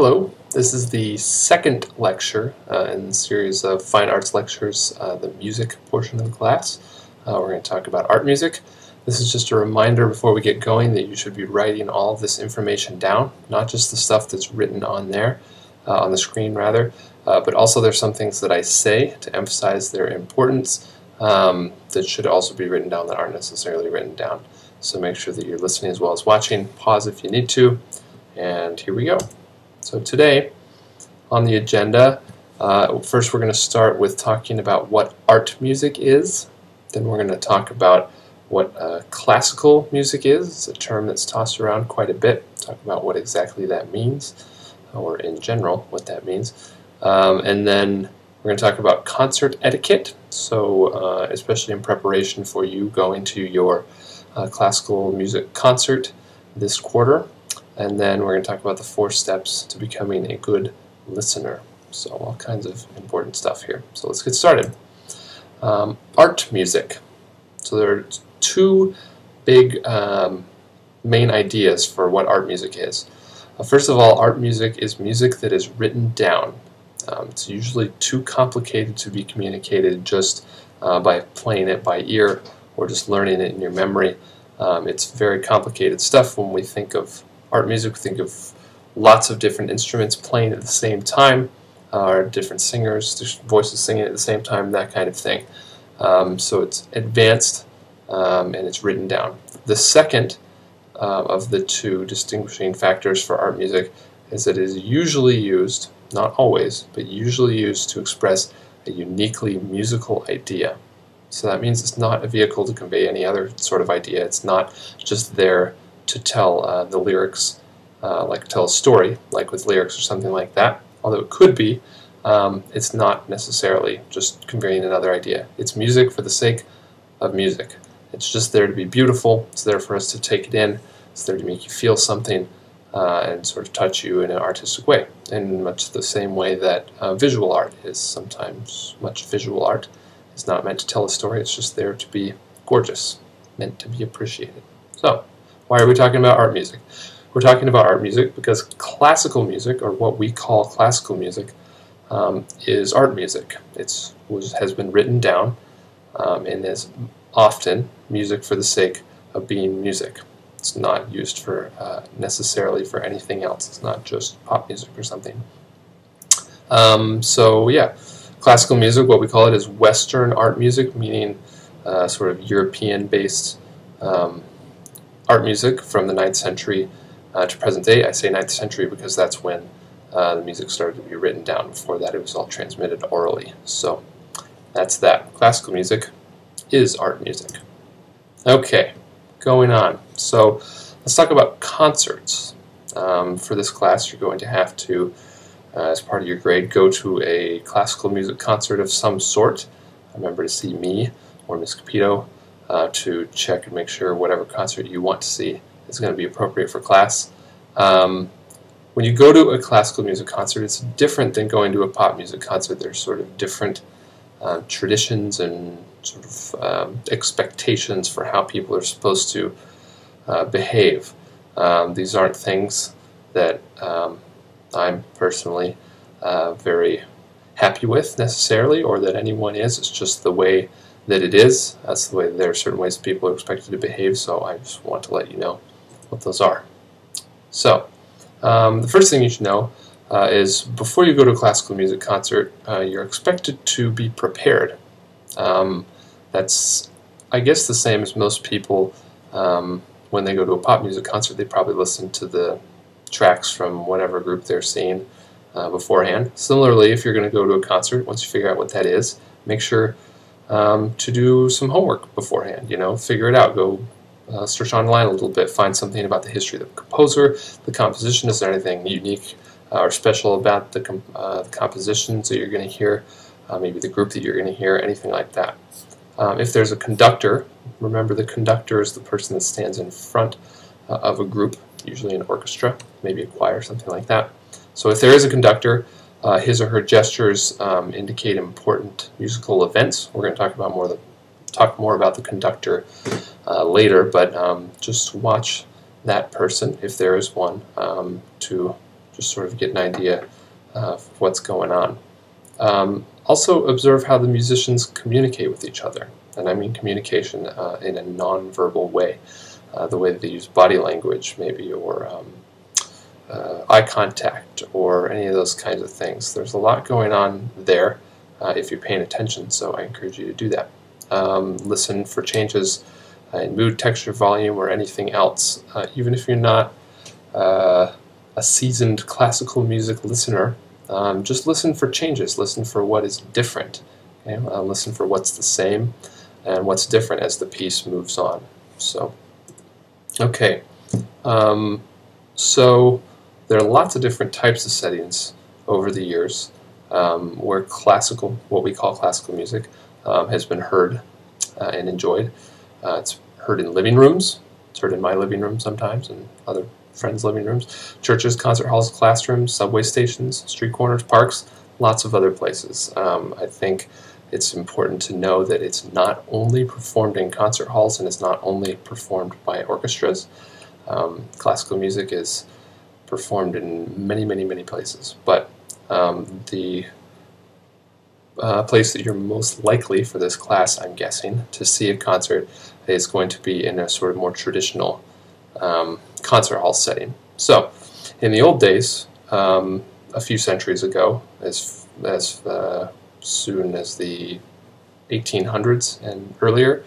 Hello, this is the second lecture uh, in the series of fine arts lectures, uh, the music portion of the class. Uh, we're going to talk about art music. This is just a reminder before we get going that you should be writing all this information down, not just the stuff that's written on there, uh, on the screen rather, uh, but also there's some things that I say to emphasize their importance um, that should also be written down that aren't necessarily written down. So make sure that you're listening as well as watching. Pause if you need to. And here we go. So today on the agenda, uh, first we're going to start with talking about what art music is. Then we're going to talk about what uh, classical music is. It's a term that's tossed around quite a bit. Talk about what exactly that means, or in general what that means. Um, and then we're going to talk about concert etiquette. So uh, especially in preparation for you going to your uh, classical music concert this quarter and then we're going to talk about the four steps to becoming a good listener. So all kinds of important stuff here. So let's get started. Um, art music. So there are two big um, main ideas for what art music is. Uh, first of all, art music is music that is written down. Um, it's usually too complicated to be communicated just uh, by playing it by ear or just learning it in your memory. Um, it's very complicated stuff when we think of art music, we think of lots of different instruments playing at the same time, uh, or different singers, voices singing at the same time, that kind of thing. Um, so it's advanced um, and it's written down. The second uh, of the two distinguishing factors for art music is that it is usually used, not always, but usually used to express a uniquely musical idea. So that means it's not a vehicle to convey any other sort of idea. It's not just there to tell uh, the lyrics, uh, like tell a story, like with lyrics or something like that. Although it could be, um, it's not necessarily just conveying another idea. It's music for the sake of music. It's just there to be beautiful. It's there for us to take it in. It's there to make you feel something uh, and sort of touch you in an artistic way, in much the same way that uh, visual art is sometimes. Much visual art is not meant to tell a story. It's just there to be gorgeous, meant to be appreciated. So. Why are we talking about art music? We're talking about art music because classical music, or what we call classical music, um, is art music. It has been written down um, and is often music for the sake of being music. It's not used for uh, necessarily for anything else. It's not just pop music or something. Um, so yeah, classical music, what we call it is Western art music, meaning uh, sort of European-based um, art music from the 9th century uh, to present day. I say 9th century because that's when uh, the music started to be written down. Before that, it was all transmitted orally. So that's that. Classical music is art music. Okay, going on. So let's talk about concerts. Um, for this class, you're going to have to, uh, as part of your grade, go to a classical music concert of some sort. Remember to see me or Miss Capito uh, to check and make sure whatever concert you want to see is going to be appropriate for class. Um, when you go to a classical music concert, it's different than going to a pop music concert. There's sort of different uh, traditions and sort of um, expectations for how people are supposed to uh, behave. Um, these aren't things that um, I'm personally uh, very happy with necessarily, or that anyone is. It's just the way that it is. That's the way there are certain ways people are expected to behave, so I just want to let you know what those are. So, um, the first thing you should know uh, is before you go to a classical music concert, uh, you're expected to be prepared. Um, that's, I guess, the same as most people um, when they go to a pop music concert, they probably listen to the tracks from whatever group they're seeing uh, beforehand. Similarly, if you're going to go to a concert, once you figure out what that is, make sure um, to do some homework beforehand. You know, figure it out. Go uh, search online a little bit, find something about the history of the composer, the composition. Is there anything unique uh, or special about the, com uh, the, compositions that you're going to hear? Uh, maybe the group that you're going to hear, anything like that. Um, if there's a conductor, remember the conductor is the person that stands in front uh, of a group, usually an orchestra, maybe a choir, something like that. So if there is a conductor, uh, his or her gestures um, indicate important musical events. We're going to talk about more the, talk more about the conductor uh, later, but um, just watch that person, if there is one, um, to just sort of get an idea of what's going on. Um, also observe how the musicians communicate with each other, and I mean communication uh, in a non-verbal way, uh, the way that they use body language maybe, or um, uh, eye contact, or any of those kinds of things. There's a lot going on there uh, if you're paying attention, so I encourage you to do that. Um, listen for changes in mood, texture, volume, or anything else, uh, even if you're not uh, a seasoned classical music listener, um, just listen for changes. Listen for what is different. Okay? Uh, listen for what's the same and what's different as the piece moves on. So, okay. Um, so there are lots of different types of settings over the years um, where classical, what we call classical music, um, has been heard uh, and enjoyed. Uh, it's heard in living rooms. It's heard in my living room sometimes and other friends' living rooms, churches, concert halls, classrooms, subway stations, street corners, parks, lots of other places. Um, I think it's important to know that it's not only performed in concert halls and it's not only performed by orchestras. Um, classical music is performed in many, many, many places, but um, the uh, place that you're most likely for this class, I'm guessing, to see a concert is going to be in a sort of more traditional um, concert hall setting. So, in the old days, um, a few centuries ago, as, as uh, soon as the 1800s and earlier,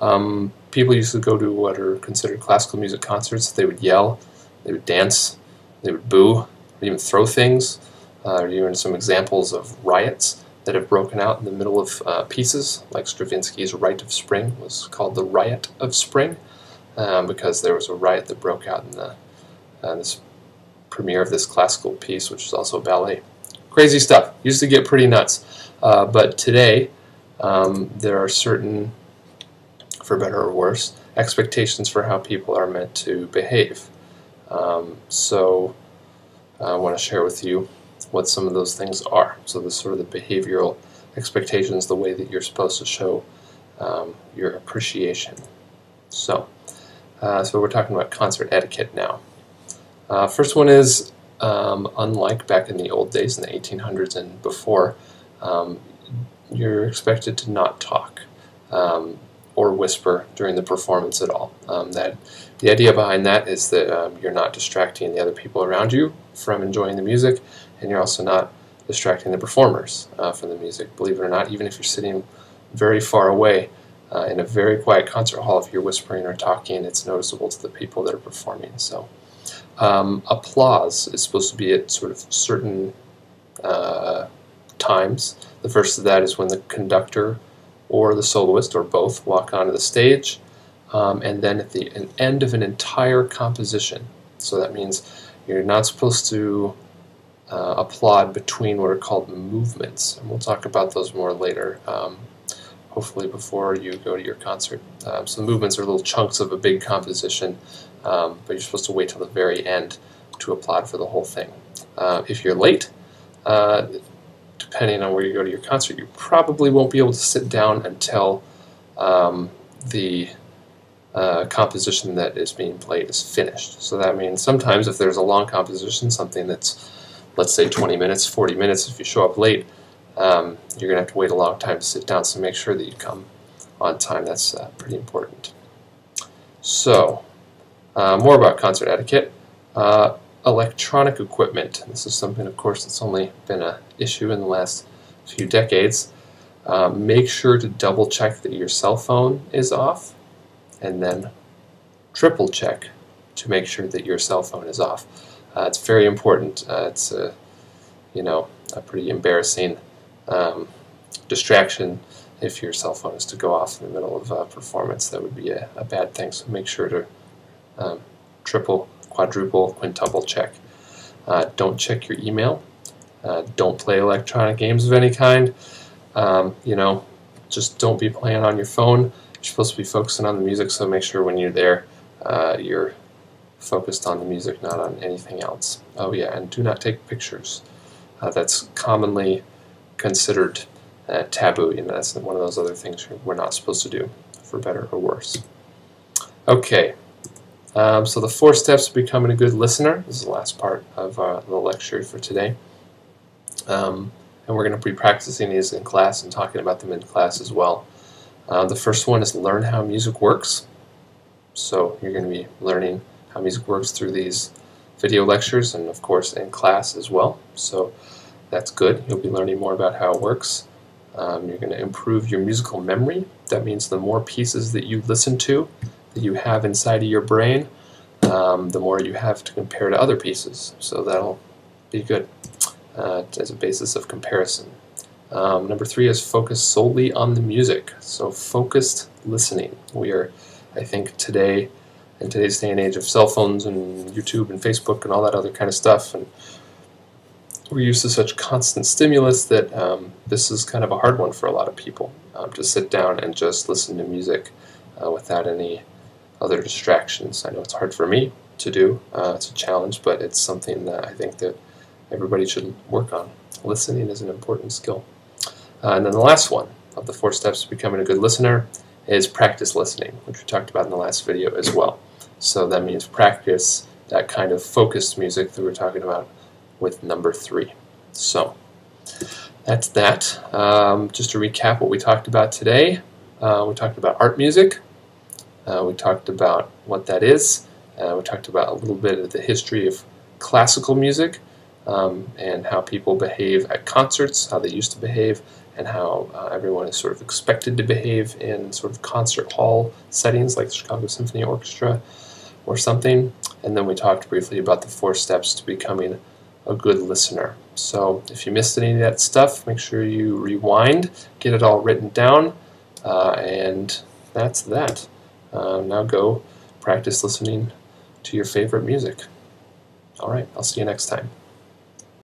um, people used to go to what are considered classical music concerts. They would yell, they would dance, they would boo, they even throw things. Uh, even some examples of riots that have broken out in the middle of uh, pieces, like Stravinsky's Rite of Spring was called the Riot of Spring, um, because there was a riot that broke out in the uh, this premiere of this classical piece, which is also a ballet. Crazy stuff. Used to get pretty nuts, uh, but today um, there are certain, for better or worse, expectations for how people are meant to behave. Um, so I want to share with you what some of those things are. So the sort of the behavioral expectations, the way that you're supposed to show um, your appreciation. So, uh, so we're talking about concert etiquette now. Uh, first one is, um, unlike back in the old days, in the 1800s and before, um, you're expected to not talk um, or whisper during the performance at all. Um, that the idea behind that is that um, you're not distracting the other people around you from enjoying the music, and you're also not distracting the performers uh, from the music. Believe it or not, even if you're sitting very far away uh, in a very quiet concert hall, if you're whispering or talking, it's noticeable to the people that are performing. So, um, applause is supposed to be at sort of certain uh, times. The first of that is when the conductor or the soloist or both walk onto the stage, um, and then at the end of an entire composition. So that means you're not supposed to uh, applaud between what are called movements, and we'll talk about those more later. Um, hopefully before you go to your concert. Um, so movements are little chunks of a big composition, um, but you're supposed to wait till the very end to applaud for the whole thing. Uh, if you're late, uh, depending on where you go to your concert, you probably won't be able to sit down until um, the uh, composition that is being played is finished. So that means sometimes if there's a long composition, something that's, let's say 20 minutes, 40 minutes, if you show up late, um, you're going to have to wait a long time to sit down, so make sure that you come on time. That's uh, pretty important. So, uh, more about concert etiquette. Uh, electronic equipment. This is something, of course, that's only been an issue in the last few decades. Um, make sure to double check that your cell phone is off and then triple check to make sure that your cell phone is off. Uh, it's very important. Uh, it's a, you know, a pretty embarrassing um, distraction if your cell phone is to go off in the middle of a performance. That would be a, a bad thing. So make sure to um, triple, quadruple, quintuple check. Uh, don't check your email. Uh, don't play electronic games of any kind. Um, you know, just don't be playing on your phone. You're supposed to be focusing on the music, so make sure when you're there, uh, you're focused on the music, not on anything else. Oh yeah, and do not take pictures. Uh, that's commonly considered uh, taboo. You know, that's one of those other things we're not supposed to do, for better or worse. Okay, Um, so the four steps to becoming a good listener. This is the last part of uh, the lecture for today. Um, and we're going to be practicing these in class and talking about them in class as well. Uh, the first one is learn how music works. So you're going to be learning how music works through these video lectures and of course in class as well. So that's good. You'll be learning more about how it works. Um, you're going to improve your musical memory. That means the more pieces that you listen to, that you have inside of your brain, um, the more you have to compare to other pieces. So that'll be good uh, as a basis of comparison. Um, number three is focus solely on the music. So focused listening. We are, I think, today, in today's day and age of cell phones and YouTube and Facebook and all that other kind of stuff, and we're used to such constant stimulus that um, this is kind of a hard one for a lot of people um, to sit down and just listen to music uh, without any other distractions. I know it's hard for me to do. Uh, it's a challenge, but it's something that I think that everybody should work on. Listening is an important skill. Uh, and then the last one of the four steps to becoming a good listener is practice listening, which we talked about in the last video as well. So that means practice that kind of focused music that we we're talking about with number three. So that's that. Um, just to recap what we talked about today, uh, we talked about art music. Uh, we talked about what that is. Uh, we talked about a little bit of the history of classical music um, and how people behave at concerts, how they used to behave, and how uh, everyone is sort of expected to behave in sort of concert hall settings like the Chicago Symphony Orchestra or something. And then we talked briefly about the four steps to becoming a good listener. So if you missed any of that stuff, make sure you rewind, get it all written down, uh, and that's that. Uh, now go practice listening to your favorite music. All right, I'll see you next time.